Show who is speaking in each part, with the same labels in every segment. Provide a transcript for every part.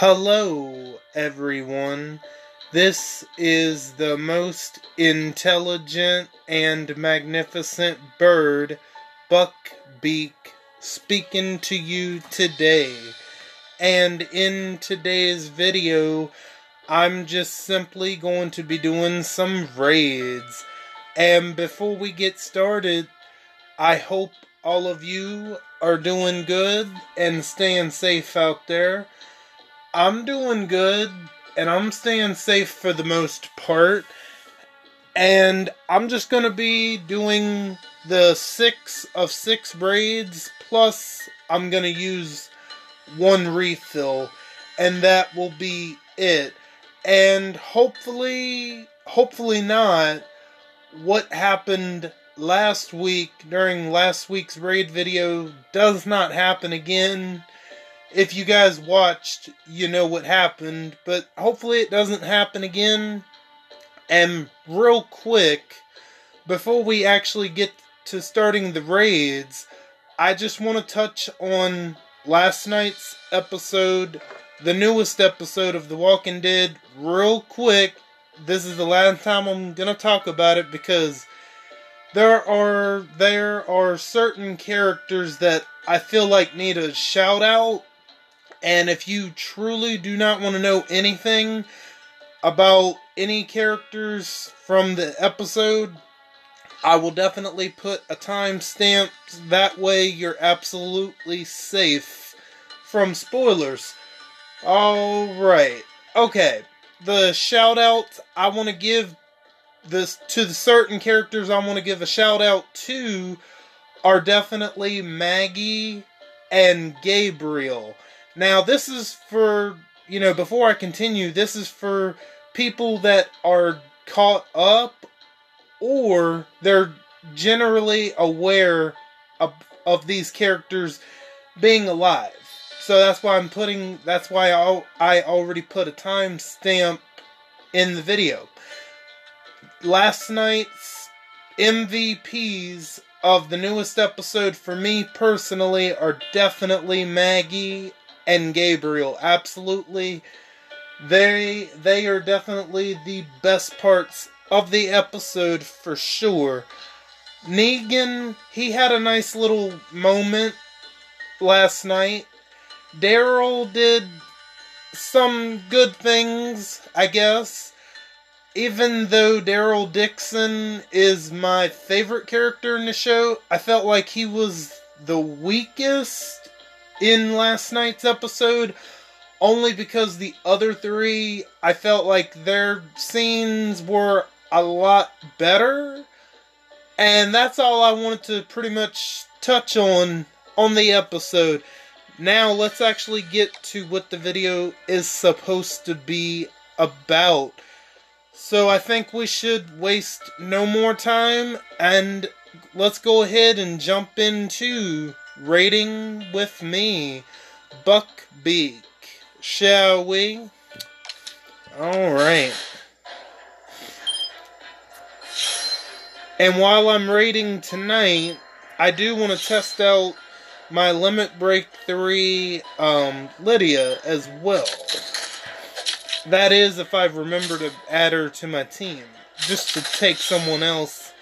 Speaker 1: Hello, everyone. This is the most intelligent and magnificent bird, Buck Beak, speaking to you today. And in today's video, I'm just simply going to be doing some raids. And before we get started, I hope all of you are doing good and staying safe out there. I'm doing good and I'm staying safe for the most part. And I'm just going to be doing the six of six braids, plus I'm going to use one refill, and that will be it. And hopefully, hopefully not, what happened last week during last week's raid video does not happen again. If you guys watched, you know what happened, but hopefully it doesn't happen again. And real quick, before we actually get to starting the raids, I just want to touch on last night's episode, the newest episode of The Walking Dead, real quick. This is the last time I'm gonna talk about it because there are there are certain characters that I feel like need a shout out. And if you truly do not want to know anything about any characters from the episode, I will definitely put a timestamp. That way, you're absolutely safe from spoilers. Alright. Okay. The shout out I want to give this to the certain characters I want to give a shout out to are definitely Maggie and Gabriel. Now, this is for, you know, before I continue, this is for people that are caught up or they're generally aware of, of these characters being alive. So that's why I'm putting, that's why I, I already put a timestamp in the video. Last night's MVPs of the newest episode for me personally are definitely Maggie and Gabriel. Absolutely. They they are definitely the best parts of the episode for sure. Negan, he had a nice little moment last night. Daryl did some good things, I guess. Even though Daryl Dixon is my favorite character in the show, I felt like he was the weakest in last night's episode only because the other three I felt like their scenes were a lot better. And that's all I wanted to pretty much touch on on the episode. Now let's actually get to what the video is supposed to be about. So I think we should waste no more time and let's go ahead and jump into raiding with me, Buck Beak. Shall we? Alright. And while I'm raiding tonight, I do want to test out my Limit Break 3 um, Lydia as well. That is if I remember to add her to my team. Just to take someone else,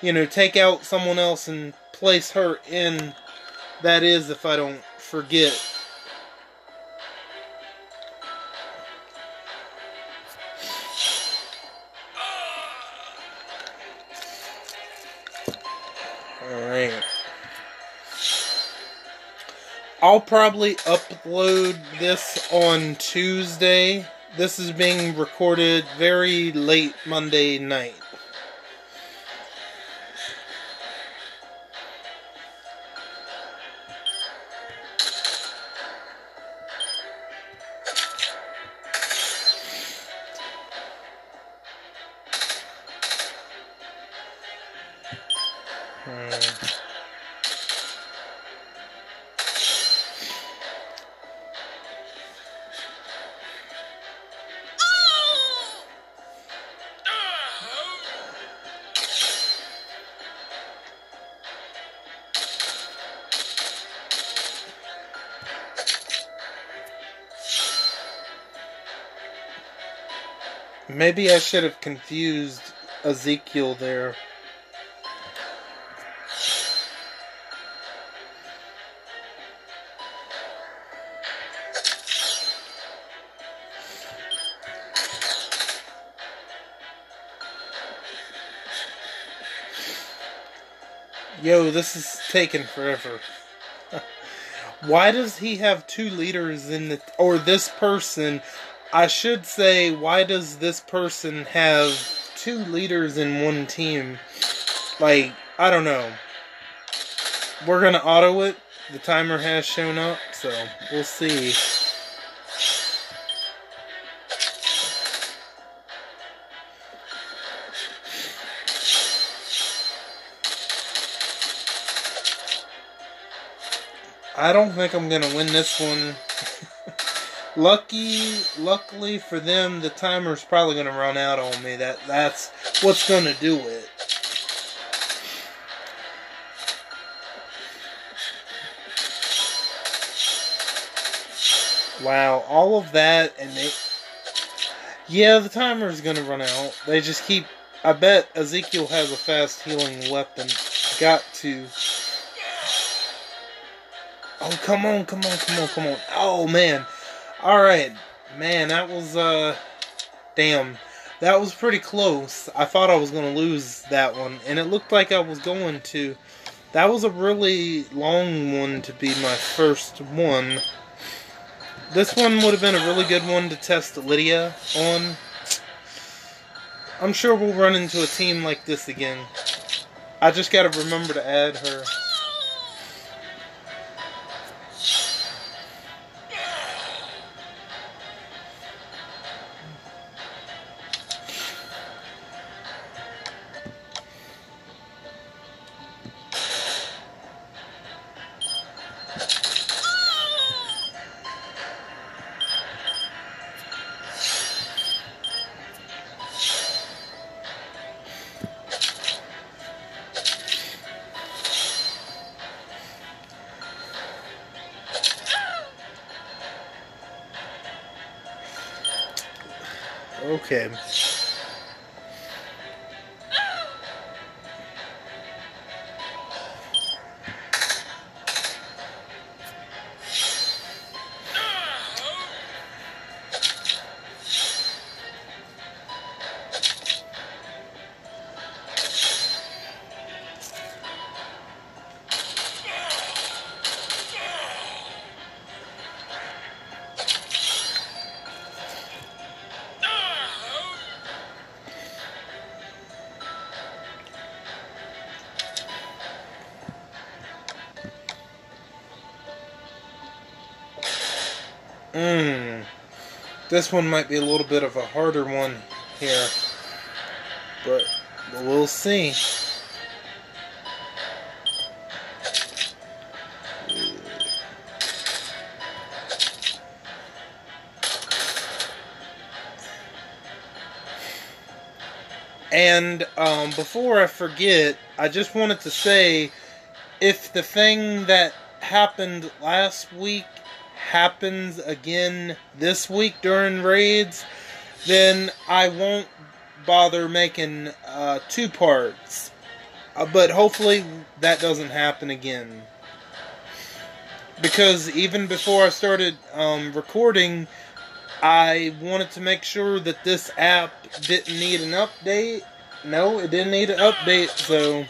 Speaker 1: you know, take out someone else and place her in. That is if I don't forget. Oh, Alright. I'll probably upload this on Tuesday. This is being recorded very late Monday night. Maybe I should have confused Ezekiel there. Yo, this is taking forever. why does he have two leaders in the or this person I should say why does this person have two leaders in one team? Like, I don't know. We're gonna auto it. The timer has shown up, so we'll see. I don't think I'm gonna win this one. Lucky, luckily for them, the timer's probably gonna run out on me. That that's what's gonna do it. Wow, all of that and they Yeah, the timer's gonna run out. They just keep I bet Ezekiel has a fast healing weapon. Got to Oh, come on, come on, come on, come on. Oh, man. Alright. Man, that was, uh... Damn. That was pretty close. I thought I was to lose that one, and it looked like I was going to. That was a really long one to be my first one. This one would have been a really good one to test Lydia on. I'm sure we'll run into a team like this again. I just gotta remember to add her. Okay. This one might be a little bit of a harder one here. But we'll see. And um, before I forget, I just wanted to say if the thing that happened last week happens again this week during raids, then I won't bother making uh, two parts. Uh, but hopefully that doesn't happen again. Because even before I started um, recording, I wanted to make sure that this app didn't need an update. No, it didn't need an update, so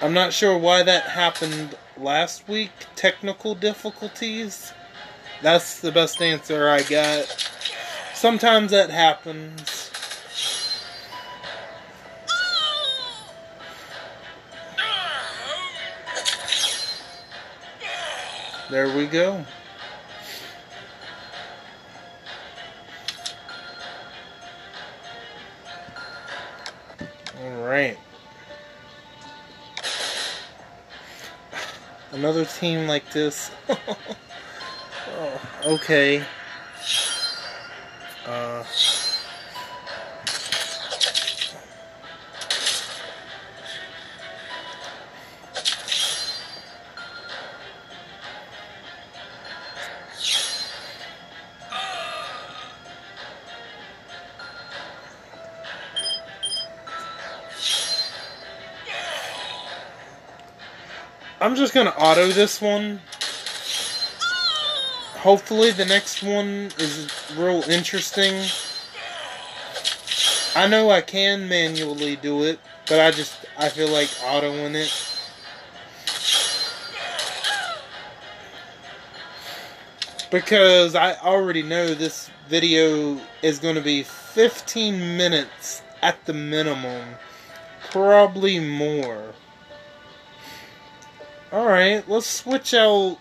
Speaker 1: I'm not sure why that happened last week. Technical difficulties. That's the best answer I got. Sometimes that happens. There we go. All right. Another team like this. oh, okay. Uh, I'm just gonna auto this one. Hopefully the next one is real interesting. I know I can manually do it, but I just I feel like autoing it. Because I already know this video is going to be 15 minutes at the minimum. Probably more. Alright, let's switch out.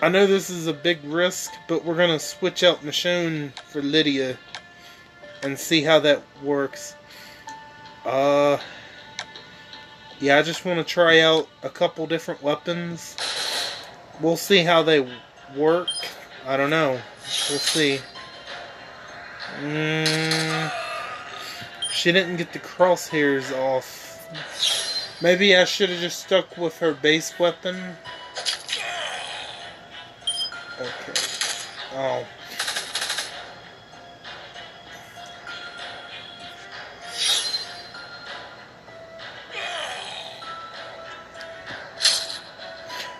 Speaker 1: I know this is a big risk, but we're to switch out Michonne for Lydia and see how that works. Uh, yeah, I just want to try out a couple different weapons. We'll see how they work. I don't know. We'll see. Mm, she didn't get the crosshairs off. Maybe I should have just stuck with her base weapon. Okay. Oh.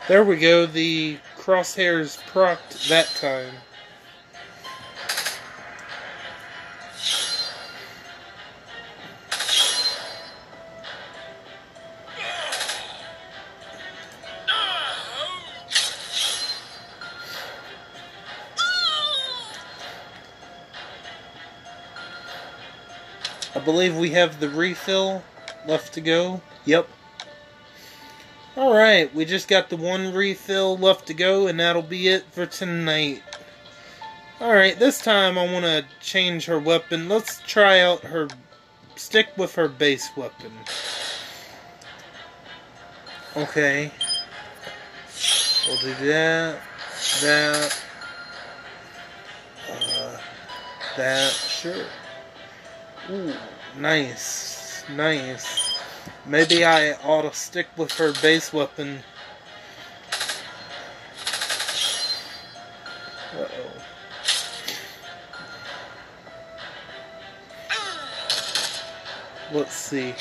Speaker 1: There we go, the crosshairs procced that time. Believe we have the refill left to go. Yep. Alright, we just got the one refill left to go, and that'll be it for tonight. Alright, this time I want to change her weapon. Let's try out her... Stick with her base weapon. Okay. We'll do that. That. Uh, that. Sure. Ooh, nice. Nice. Maybe I ought to stick with her base weapon. Uh-oh. Let's see.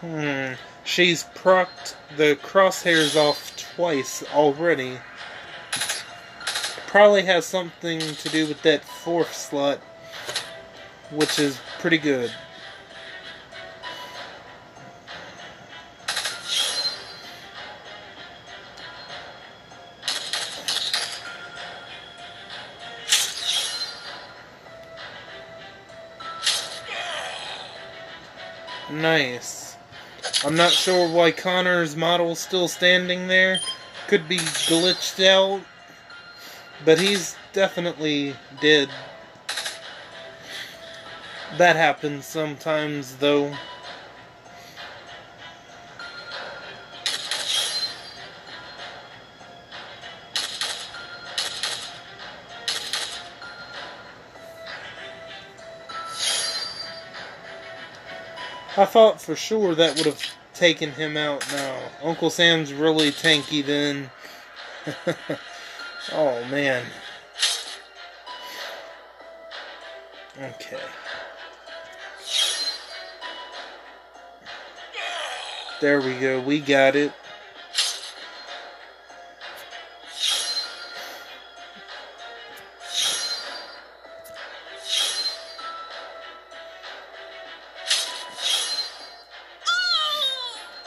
Speaker 1: Hmm. She's procced the crosshairs off twice already. Probably has something to do with that fourth slot, which is pretty good. Nice. I'm not sure why Connor's model's still standing there. Could be glitched out. But he's definitely dead. That happens sometimes, though. I thought for sure that would have taken him out now. Uncle Sam's really tanky then. oh, man. Okay. There we go. We got it.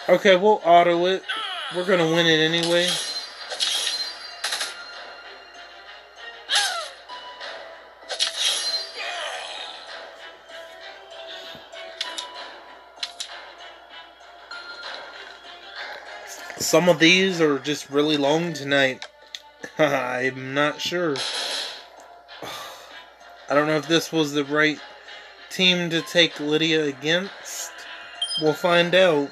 Speaker 1: Okay, we'll auto it. We're gonna win it anyway. Some of these are just really long tonight. I'm not sure. I don't know if this was the right team to take Lydia against. We'll find out.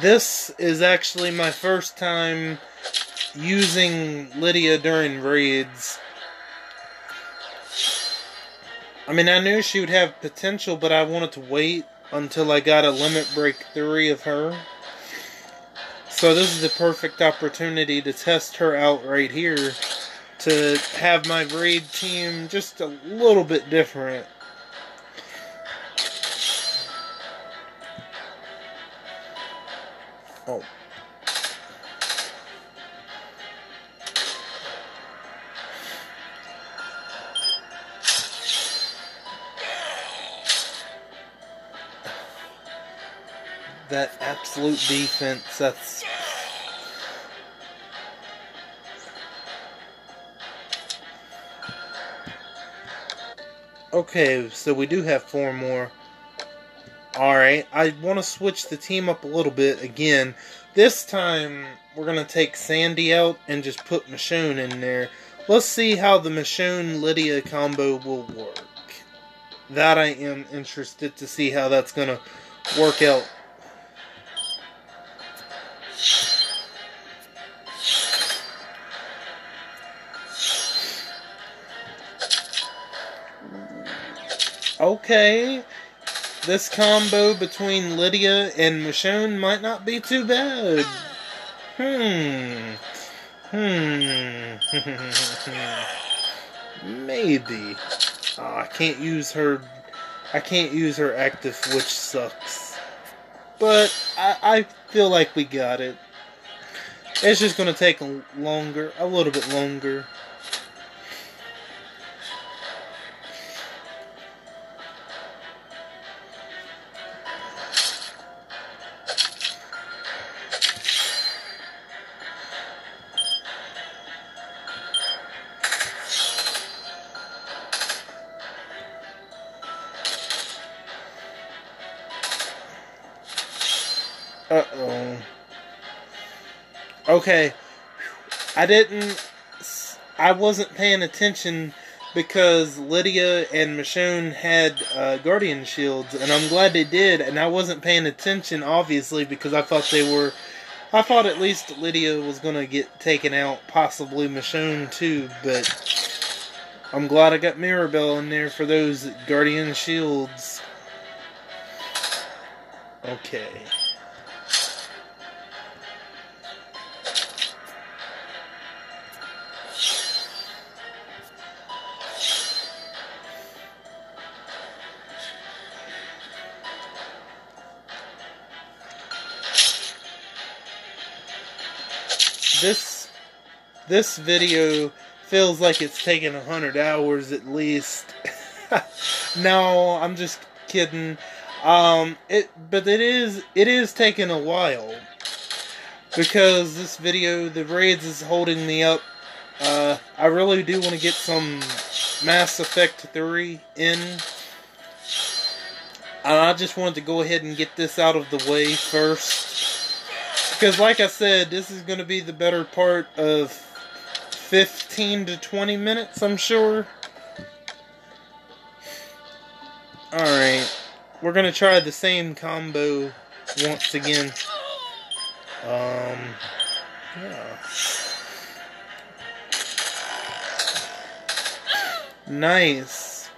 Speaker 1: This is actually my first time using Lydia during raids. I mean, I knew she would have potential, but I wanted to wait until I got a limit break 3 of her. So this is the perfect opportunity to test her out right here to have my raid team just a little bit different. Oh. That absolute defense, that's Okay, so we do have four more. Alright, I want to switch the team up a little bit again. This time, we're going to take Sandy out and just put Michonne in there. Let's see how the Michonne Lydia combo will work. That I am interested to see how that's going to work out. Okay, this combo between Lydia and Michonne might not be too bad. Hmm. Hmm. Maybe. Oh, I can't use her. I can't use her active, which sucks. But I, I feel like we got it. It's just gonna take longer, a little bit longer. Uh-oh. Okay. I didn't... I wasn't paying attention because Lydia and Michonne had uh, Guardian Shields, and I'm glad they did, and I wasn't paying attention, obviously, because I thought they were... I thought at least Lydia was going to get taken out, possibly Michonne too, but I'm glad I got Mirabelle in there for those Guardian Shields. Okay. This this video feels like it's taken a hundred hours at least. no, I'm just kidding. Um, it but it is it is taking a while because this video, the raids is holding me up. Uh, I really do want to get some Mass Effect 3 in. I just wanted to go ahead and get this out of the way first. Because, like I said, this is going to be the better part of 15 to 20 minutes, I'm sure. Alright. We're going to try the same combo once again. Um, yeah. Nice.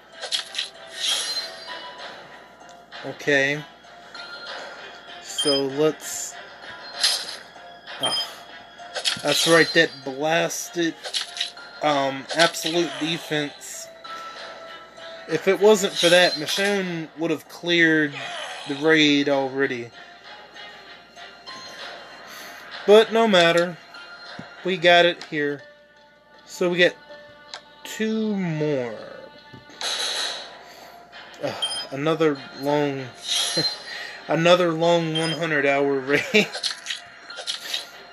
Speaker 1: Okay. So let's Oh, that's right, that blasted um, absolute defense. If it wasn't for that, Michonne would have cleared the raid already. But no matter. We got it here. So we get two more. Another long... another long 100 hour raid.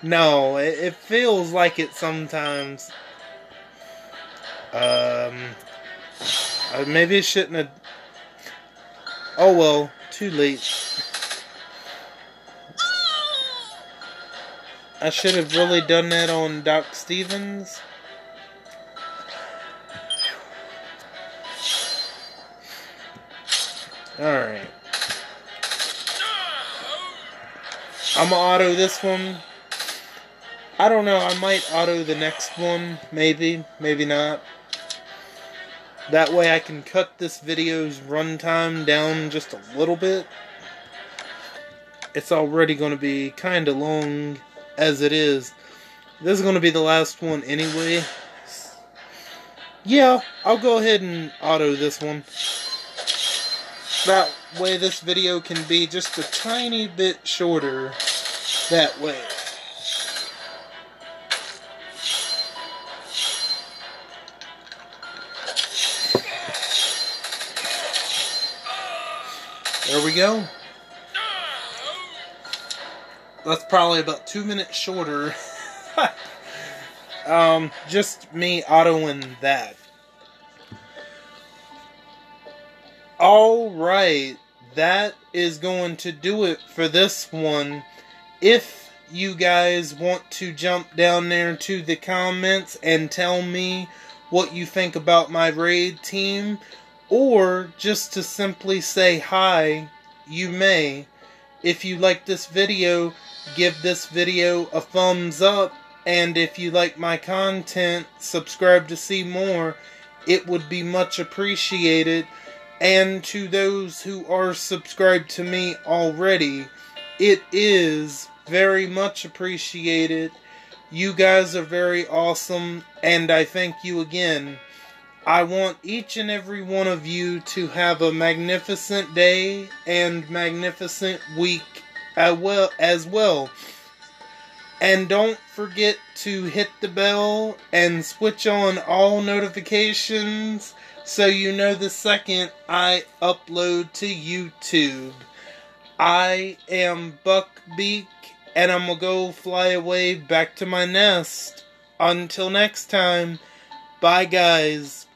Speaker 1: No, it, it feels like it sometimes. Um, uh, maybe it shouldn't have. Oh well, too late. I should have really done that on Doc Stevens. Alright. I'm gonna auto this one. I don't know, I might auto the next one. Maybe, maybe not. That way I can cut this video's runtime down just a little bit. It's already going to be kind of long as it is. This is going to be the last one anyway. Yeah, I'll go ahead and auto this one. That way this video can be just a tiny bit shorter that way. We go. That's probably about two minutes shorter. um, just me autoing that. Alright, that is going to do it for this one. If you guys want to jump down there to the comments and tell me what you think about my raid team, or just to simply say hi, you may. If you like this video, give this video a thumbs up, and if you like my content, subscribe to see more. It would be much appreciated. And to those who are subscribed to me already, it is very much appreciated. You guys are very awesome, and I thank you again. I want each and every one of you to have a magnificent day and magnificent week as well. As well. And don't forget to hit the bell and switch on all notifications so you know the second I upload to YouTube. I am Buck Beak and I'm gonna go fly away back to my nest. Until next time, bye guys.